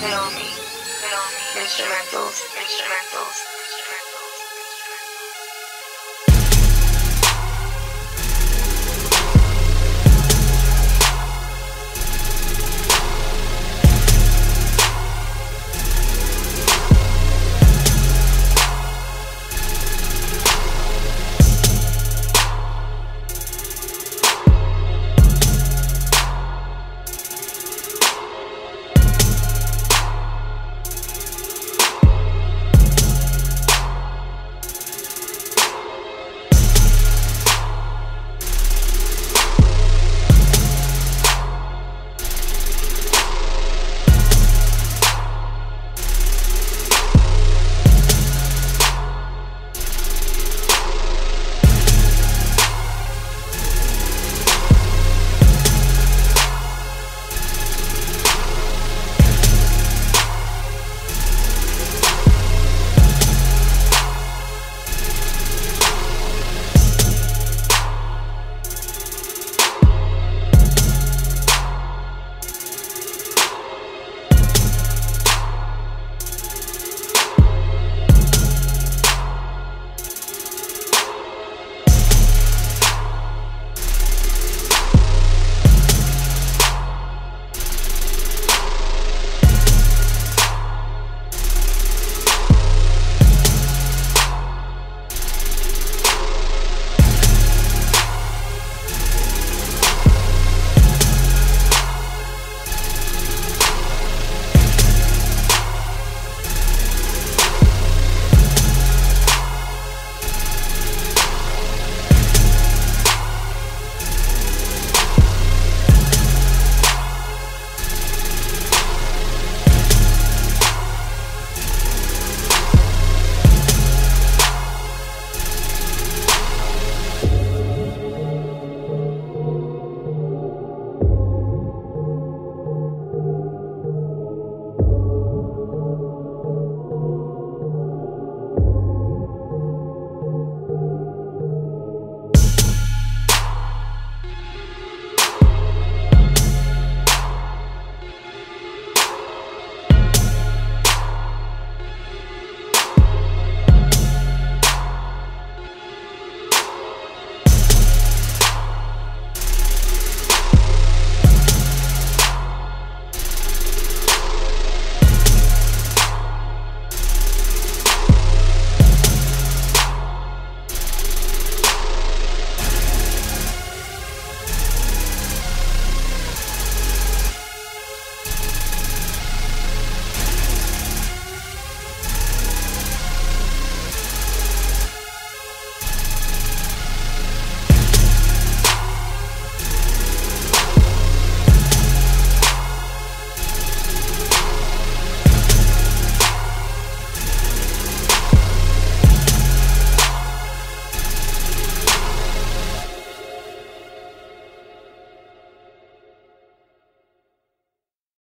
Naomi, Naomi, instrumentals, instrumentals.